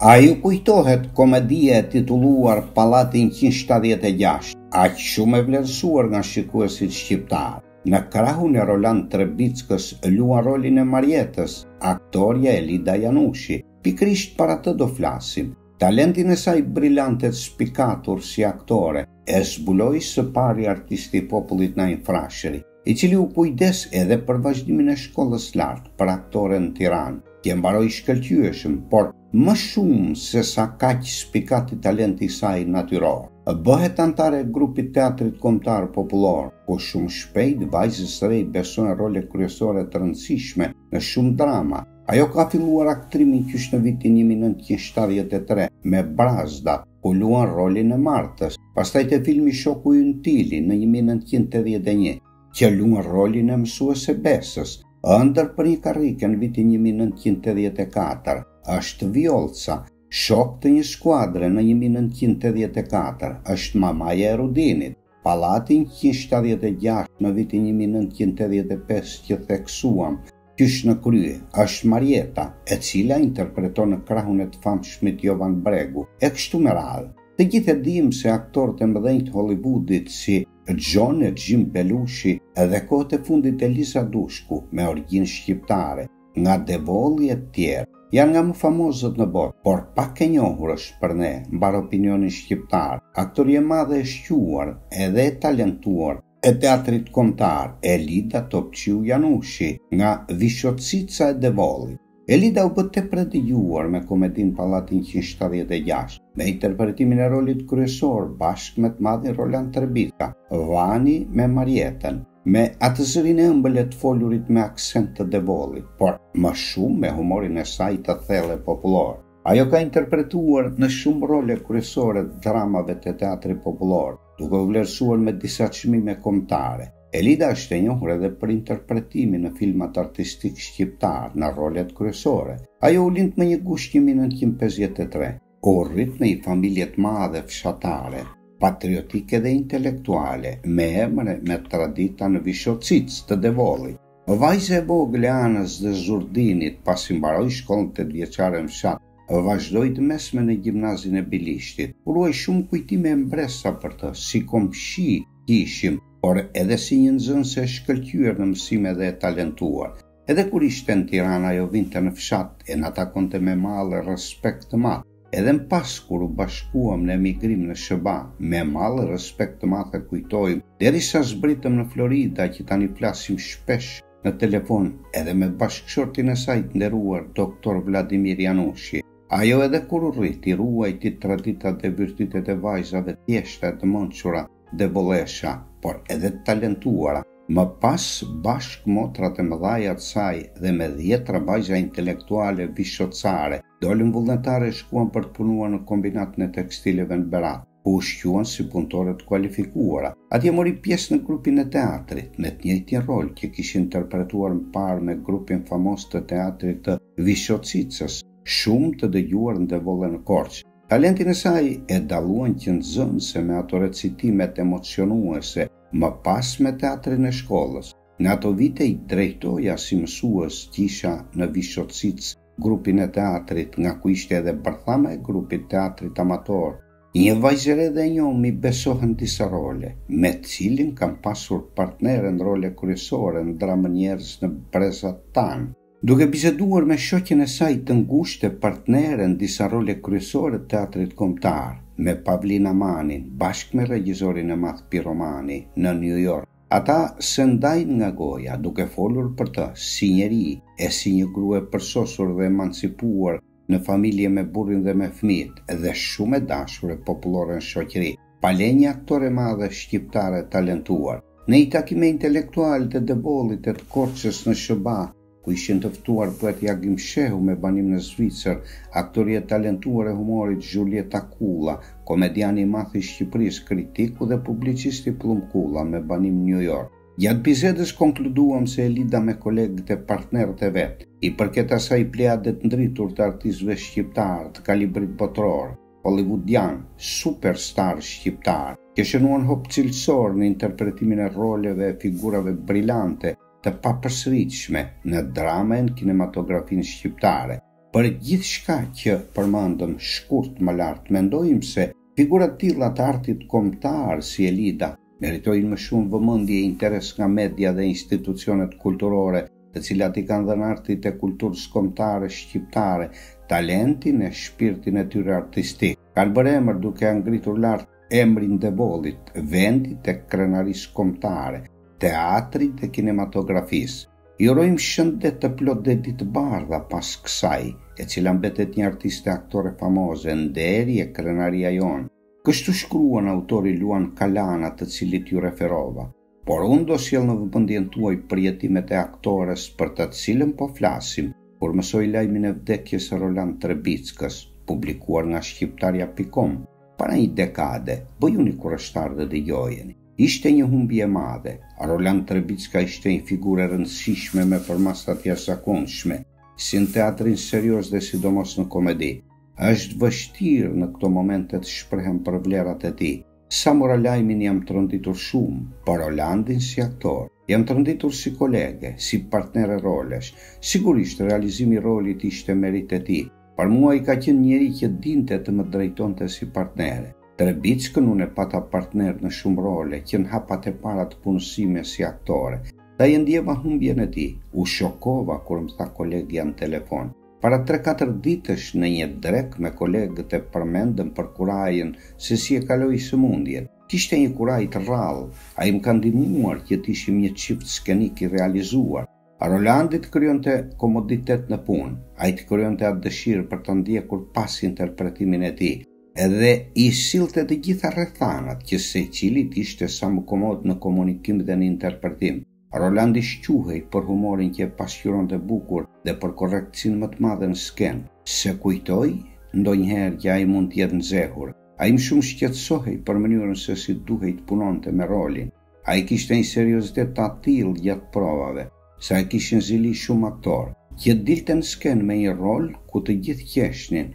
A ju kujtohet komedia e titulluar Pallati 176, aq shumë e vlerësuar nga shikuesit shqiptarë? Në krahun e Roland Trebickës luan rolin e Marjetës, aktorja Elida Janushi. Pikërisht për atë do flasim. Talentin e saj brilant e të spikatur si aktore, e zbuloi së pari artisti i popullit Naim Frashëri, i cili u kujdes edhe për vazhdimin e shkollës së lartë për aktore në Tiranë, që e mbaroi shkëlqyeshëm, por më shumë se sa kaq spikati talenti i saj natyror. Bëhet anëtare e grupit të Teatrit Kombëtar Popullor, ku shumë shpejt vajzës së re i besohen role kryesore të rëndësishme në shumë drama. Ajo ka filluar aktrimin qysh në vitin një mijë e nëntëqind e shtatëdhjetë e tre me Brazdat, ku luan rolin e Martës, pastaj te filmi Shoku ynë Tili në një mijë e nëntëqind e tetëdhjetë e një, që luan rolin e mësuese Besës, Ëndërr për një karrike në vitin një mijë e nëntëqind e tetëdhjetë e katër, është Vjollca, Shokë të një skuadre në një mijë e nëntëqind e tetëdhjetë e katër, është mamaja e Rudinit. Pallati njëqind shtatëdhjetë e gjashtë në vitin një mijë e nëntëqind e tetëdhjetë e pesë që theksuam qysh në krye është Marjeta e cila interpreton në krahun e të famshmit Jovan Bregu e kështu me radhë. Të gjithë e dimë se aktorët e mëdhenj të Hollivudit si Xhon e Xhim Belushi dhe kohët e fundit Eliza Dushku me origjinë shqiptare Nga Devolli e të tjerë. Janë nga më famozët në botë, por pak e njohur është për ne, mbarë opinionin shqiptar. Aktorja e madhe e shquar, edhe e talentuar, e Teatrit Kombëtar, Elida Topçiu Janushi, nga Vishocica e Devollit. Elida u bë tepër e dëgjuar me komedinë Pallati njëqind e shtatëdhjetë e gjashtë, me interpretimin e rolit kryesor bashkë me të madhin Roland Trebicka, Vani me Marjetën, me atë zërin e ëmbël e të folurit me aksent të Devollit, por më shumë me humorin e saj të thellë e popullor. Ajo ka interpretuar në shumë role kryesore të dramave të teatrit popullor, duke u vlerësuar me disa çmime kombëtare. Elida është e njohur edhe për interpretimin në filmat artistikë shqiptarë në rolet kryesore. Ajo u lind më një gusht një mijë e nëntëqind e pesëdhjetë e tre. U rrit në një familje të madhe fshatare, patriotike dhe intelektuale, me emër e me tradita në Vishocicë të Devollit. Vajza e vogël e Anës dhe Zurdinit, pasi mbaroi shkollën tetëvjeçare në fshat, vazhdoi të mesmen në gjimnazin e Bilishtit. Ruaj shumë kujtime e mbresa për të, si komshi e kishim, por edhe si një nxënëse e shkëlqyer në mësime dhe e talentuar. Edhe kur ishte në Tiranë ajo vinte në fshat e na takonte me mall e respekt të madh. Edhe më pas kur u bashkuam në emigrim në SHBA, me mall e respekt të madh e kujtojmë, derisa zbritëm në Florida që tani flasim shpesh në telefon edhe me bashkëshortin e saj të nderuar doktor Vladimir Janushi. Ajo edhe kur u rrit i ruajti traditat dhe virtytet e vajzave të thjeshta e të mençura, devollesha, por edhe të talentuara, më pas bashkë motrat e mëdhaja të saj dhe me dhjetra vajza intelektuale vishocare, dolën vullnetare e shkuan për të punuar në Kombinatin e Tekstileve në Berat, ku u shquan si punëtore të kualifikuara. Atje mori pjesë në grupin e teatrit, me të njëjtin rol që kishin interpretuar më parë me grupin famoz të teatrit të Vishocicës, shumë të dëgjuar në Devoll e në Korçë. Talentin e saj e dalluan që nxënëse me ato recitimet emocionuese, më pas me teatrin e shkollës. Në ato vite i drejtoja si mësues, kisha në Vishocicë grupin e teatrit, nga ku ishte edhe bërthama e grupit teatrit amator. Një vajzë e re dhe e njomë i besohen disa role, me të cilën kam pasur partnere në role kryesore në dramën Njerëz në brezat tanë. Duke biseduar me shoqen e saj të ngushtë e partnere në disa role kryesore të Teatrit Kombëtar, me Pavlina Manin, bashkë me regjisorin e madh Pirro Mani, në New York, ata s'e ndajnë nga goja, duke folur për të, si njeri, e si një grua e përsosur dhe emancipuar në familje me burrin dhe me fëmijët, dhe shumë e dashur e popullore në shoqëri. Pale një aktore e madhe shqiptare e talentuar. Në një takim me intelektualët e Devollit e të Korçës në SHBA, ku ishin të ftuar poeti Agim Shehu me banim në Zvicër, aktorja e talentuar e humorit Zhuljeta Kulla, komediani i madh i Shqipërisë, kritiku dhe publicisti Pëllumb Kulla me banim në Nju Jork. Gjatë bisedës konkluduam se Elida me kolegët e partnerët e vet, i përket asaj plejade të ndritur të artistëve shqiptarë të kalibrit botëror, hollivudian, superstarë shqiptarë, që shënuan hop cilësor në interpretimin e roleve e figurave brilante të papërsëritshme në drama e në kinematografinë shqiptare. Për gjithçka që përmendëm shkurt më lart, mendojmë se Figura të tilla të artit kombëtar si Elida meritojnë më shumë vëmendje e interes nga media dhe institucionet kulturore, të cilat i kanë dhënë artit e kulturës kombëtare shqiptare talentin e shpirtin e tyre artistik. Kanë bërë emër duke ia ngritur lart emrin Devollit, vendit e krenarisë kombëtare, teatrit dhe kinematografisë. I urojmë shëndet të plotë dhe ditë të bardha pas kësaj, e cila mbetet një artiste aktore famoze, nderi e krenaria jonë. Kështu shkruan autori Luan Kalana të cilit iu referova. Por unë do sjell në vëmendjen tuaj përjetimet e aktores për të cilën po flasim, kur mësoi lajmin e vdekjes së Roland Trebickës, publikuar nga shqiptarja.com, para një dekade, bëjuni kureshtar dhe dëgjojeni. Ishte një humbje e madhe. Roland Trebicka ishte një figurë e rëndësishme me përmasa të jashtëzakonshme, si në teatrin serioz dhe sidomos në komedi. Është vështirë në këto momente të shprehem për vlerat e tij. Sa mora lajmin jam tronditur shumë, për Rolandin si aktor. Jam tronditur si kolege, si partnere rolesh. Sigurisht, realizimi i rolit ishte meritë e tij. Për mua ai ka qenë njeri që dinte të më drejtonte si partnere. Trebickën unë e pata partner në shumë role, që në hapat e para të punës sime si aktore. Ndaj e ndjeva humbjen e tij. U shokova kur më tha kolegja në telefon. Para tre-katër ditësh në një drekë me kolegët e përmendëm për kurajën se si e kaloi sëmundjen. Kishte një kurajë të rrallë. Ai më ka ndihmuar që të ishim një çift skenik i realizuar. Rolandi të krijonte komoditet në punë, ai të krijonte atë dëshirë për ta ndjekur pas interpretimin e tij edhe i sillte të gjitha rrethanat që secili të ishte sa më komod në komunikim dhe në interpretim. Rolandi shquhej për humorin që e pasqyronte bukur dhe për korrektësinë më të madhe në skenë. S'e kujtoj ndonjëherë që ai mund të jetë nxehur. Ai më shumë shqetësohej për mënyrën se si duhej të punonte me rolin. Ai kishte një seriozitet të atillë gjatë provave, sa e kishin zili shumë aktorë. Që të dilte në skenë me një rol ku të gjithë qeshnin.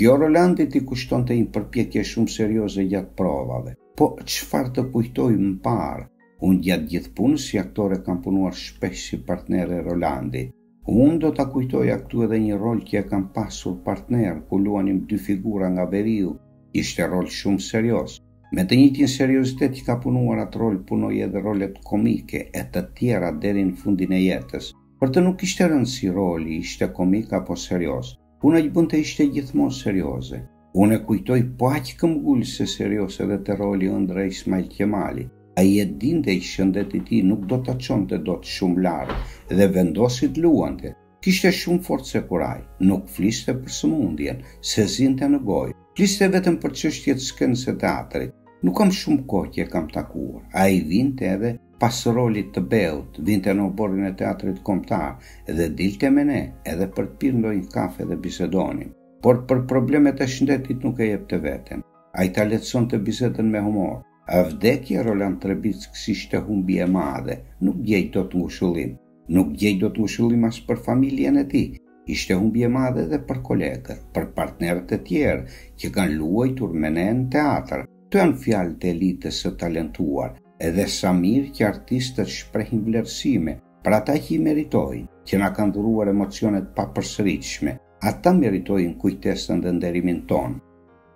Kjo Rolandit i kushtonte një përpjekje shumë serioze gjatë provave. Po çfarë të kujtoj më parë, unë gjatë gjithë punës si aktore kam punuar shpesh si partnere e Rolandit. Unë do ta kujtoja këtu edhe një rol që e kam pasur partner, ku luanim dy figura nga veriu, ishte rol shumë serioz. Me të njëjtin seriozitet që ka punuar atë rol punoi edhe rolet komike e të tjera deri në fundin e jetës. Për të nuk kishte rëndësi roli ishte komik apo serioz. Puna që bënte ishte gjithmonë serioze. Unë e kujtoj po aq këmbëngulëse serioze dhe te roli Ëndrra e Ismail Qemalit. Ai e dinte që shëndeti i tij nuk do ta çonte dot shumë larg dhe vendosi të luante. Kishte shumë forcë e kurajë. Nuk fliste për sëmundjen, s'e zinte në gojë. Fliste vetëm për çështje të skenës e teatrit. Nuk kam shumë kohë që e kam takuar. Ai vinte edhe Pas rolit të Bellit, vinte në oborrin e Teatrit Kombëtar dhe dilte me ne, edhe për të pirë ndonjë kafe dhe bisedonim. Por për problemet e shëndetit nuk e jepte veten. Ai ta lehtësonte bisedën me humor. A vdekja e Roland Trebickës ishte humbje e madhe, nuk gjej dot ngushëllim. Nuk gjej dot ngushëllim as për familjen e tij. Ishte humbje e madhe edhe për kolegët, për partnerët e tjerë që kanë luajtur me ne në teatër. Këto janë fjalët e elitës së talentuar, Edhe sa mirë që artistët shprehin vlerësime për ata që i meritojnë, që na kanë dhuruar emocione të papërsëritshme. Ata meritojnë kujtesën dhe nderimin tonë.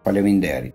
Faleminderit.